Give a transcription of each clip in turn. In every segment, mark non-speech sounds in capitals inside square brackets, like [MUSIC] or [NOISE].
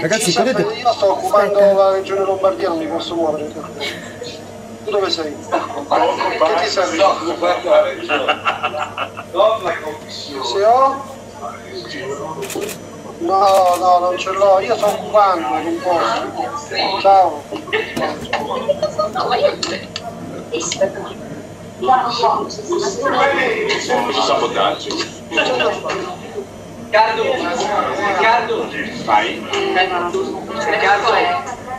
Ragazzi, potete... Io sto occupando la regione Lombardia, non mi posso muovere. Tu dove sei? Che ti serve? Se ho? No, no, non ce l'ho, io sto occupando, non posso. Ciao. Sabotaggio. Riccardo, Riccardo, Vai. Riccardo,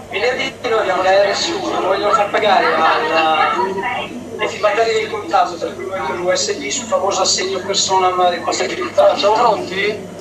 venerdì noi abbiamo la RSU, non vogliono far pagare ai contatto, tra cui noi con l'USD sul famoso assegno persona del passabilità. Siamo pronti?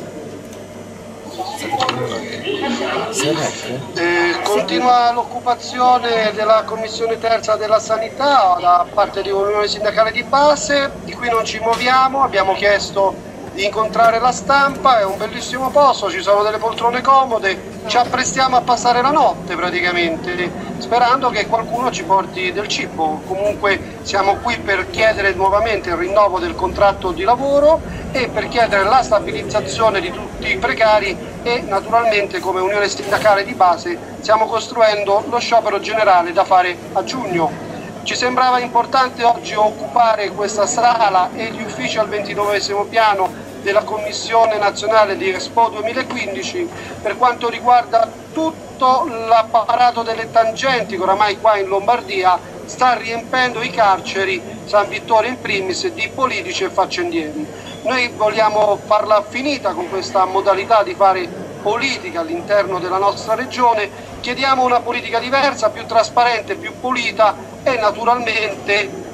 Eh, continua l'occupazione della commissione terza della sanità da parte di Unione Sindacale di Base, di cui non ci muoviamo, abbiamo chiesto di incontrare la stampa, è un bellissimo posto, ci sono delle poltrone comode, ci apprestiamo a passare la notte praticamente, sperando che qualcuno ci porti del cibo. Comunque siamo qui per chiedere nuovamente il rinnovo del contratto di lavoro e per chiedere la stabilizzazione di tutti i precari e naturalmente come Unione Sindacale di Base stiamo costruendo lo sciopero generale da fare a giugno. Ci sembrava importante oggi occupare questa sala e gli uffici al 29 piano della Commissione Nazionale di Expo 2015 per quanto riguarda tutto l'apparato delle tangenti che oramai qua in Lombardia sta riempendo i carceri, San Vittorio in primis, di politici e faccendieri. Noi vogliamo farla finita con questa modalità di fare politica all'interno della nostra regione, chiediamo una politica diversa, più trasparente, più pulita e naturalmente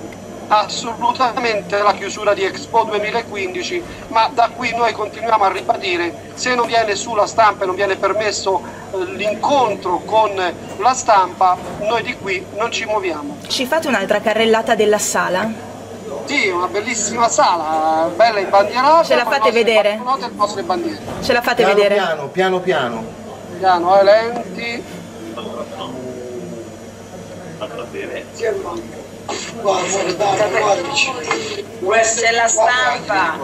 assolutamente la chiusura di Expo 2015, ma da qui noi continuiamo a ribadire se non viene sulla stampa e non viene permesso eh, l'incontro con la stampa, noi di qui non ci muoviamo. Ci fate un'altra carrellata della sala? Sì, una bellissima sala, bella imbandierata. Ce la fate vedere? Ce la fate Piano vedere? piano, piano piano. Piano, eh, lenti. C'è la stampa.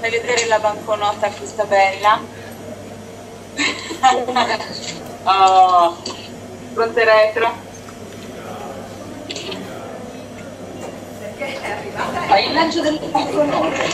Fai vedere la banconota questa bella. [LAUGHS] oh, fronte retro. Fai il lancio del banconote.